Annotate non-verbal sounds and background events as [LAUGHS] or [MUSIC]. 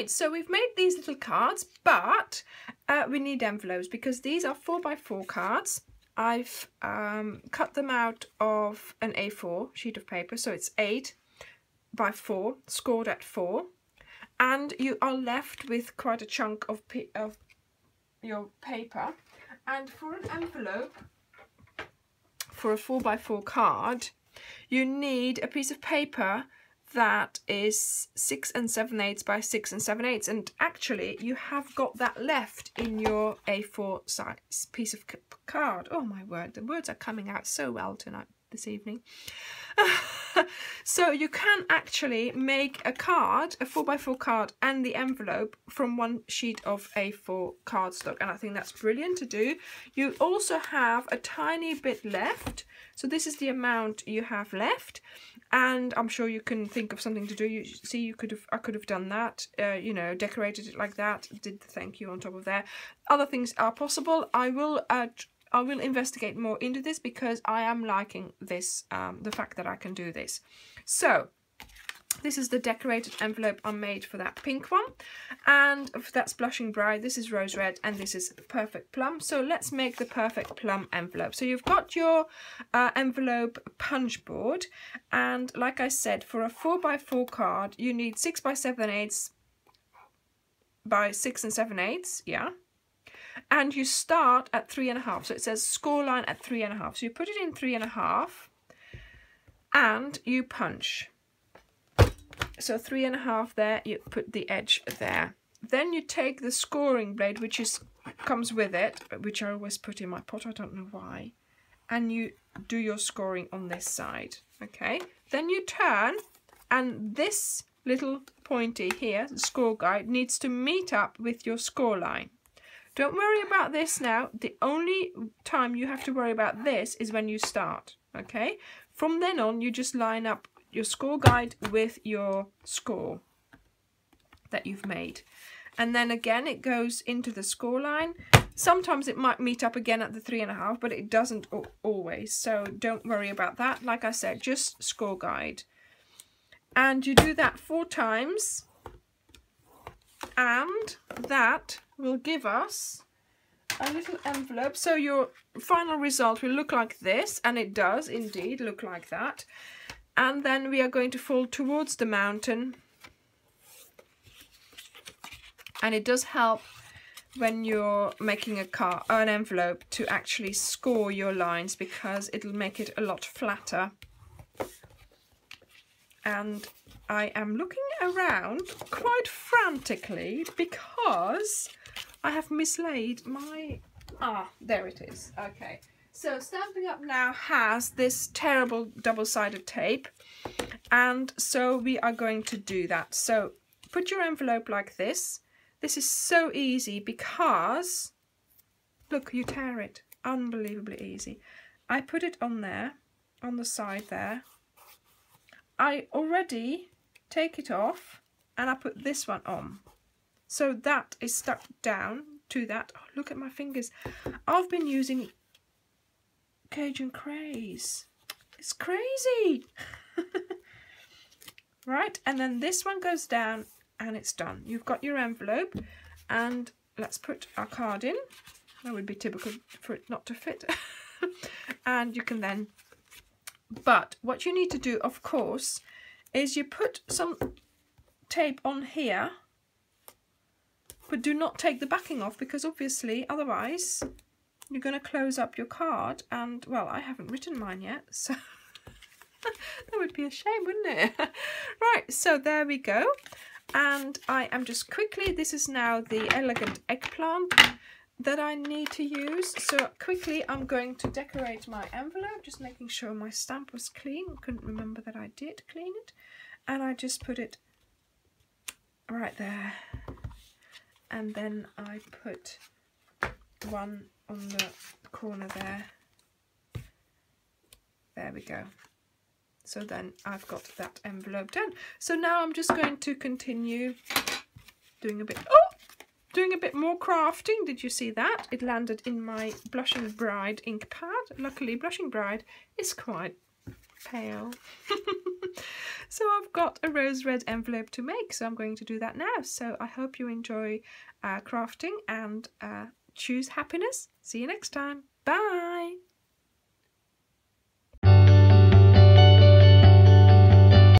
Right, so we've made these little cards, but uh, we need envelopes because these are 4 by 4 cards. I've um, cut them out of an A4 sheet of paper, so it's 8 by 4, scored at 4. And you are left with quite a chunk of, of your paper. And for an envelope, for a 4 by 4 card, you need a piece of paper that is 6 and 7 eighths by 6 and 7 eighths and actually you have got that left in your A4 size piece of card. Oh my word, the words are coming out so well tonight, this evening. [LAUGHS] so you can actually make a card, a 4x4 card and the envelope from one sheet of A4 cardstock and I think that's brilliant to do. You also have a tiny bit left so this is the amount you have left and I'm sure you can think of something to do. You see, you could have, I could have done that, uh, you know, decorated it like that, did the thank you on top of there. Other things are possible. I will, uh, I will investigate more into this because I am liking this, um, the fact that I can do this. So this is the decorated envelope I made for that pink one. And that's Blushing Bride, this is Rose Red, and this is Perfect Plum. So let's make the Perfect Plum envelope. So you've got your uh, envelope punch board. And like I said, for a 4x4 card, you need 6 by 7 eighths by 6 and 7 eighths, yeah. And you start at 3.5. So it says score line at 3.5. So you put it in 3.5 and you punch. So three and a half there you put the edge there. Then you take the scoring blade which is comes with it which I always put in my pot. I don't know why. And you do your scoring on this side. Okay. Then you turn and this little pointy here the score guide needs to meet up with your score line don't worry about this now the only time you have to worry about this is when you start okay from then on you just line up your score guide with your score that you've made. And then again, it goes into the score line. Sometimes it might meet up again at the three and a half, but it doesn't always. So don't worry about that. Like I said, just score guide. And you do that four times. And that will give us a little envelope. So your final result will look like this. And it does indeed look like that and then we are going to fold towards the mountain and it does help when you're making a car an envelope to actually score your lines because it'll make it a lot flatter and I am looking around quite frantically because I have mislaid my ah there it is okay so Stampin' Up now has this terrible double-sided tape and so we are going to do that. So put your envelope like this. This is so easy because, look, you tear it. Unbelievably easy. I put it on there, on the side there. I already take it off and I put this one on. So that is stuck down to that. Oh, look at my fingers. I've been using Cajun Craze. It's crazy. [LAUGHS] right, and then this one goes down and it's done. You've got your envelope and let's put our card in. That would be typical for it not to fit. [LAUGHS] and you can then, but what you need to do, of course, is you put some tape on here, but do not take the backing off because obviously otherwise you're going to close up your card and, well, I haven't written mine yet, [LAUGHS] so that would be a shame, wouldn't it? [LAUGHS] right, so there we go. And I am just quickly, this is now the elegant eggplant that I need to use. So quickly I'm going to decorate my envelope, just making sure my stamp was clean. couldn't remember that I did clean it. And I just put it right there. And then I put one on the corner there. There we go. So then I've got that envelope done. So now I'm just going to continue doing a bit, oh, doing a bit more crafting. Did you see that? It landed in my Blushing Bride ink pad. Luckily, Blushing Bride is quite pale. [LAUGHS] so I've got a rose red envelope to make, so I'm going to do that now. So I hope you enjoy uh, crafting and uh, choose happiness. See you next time. Bye.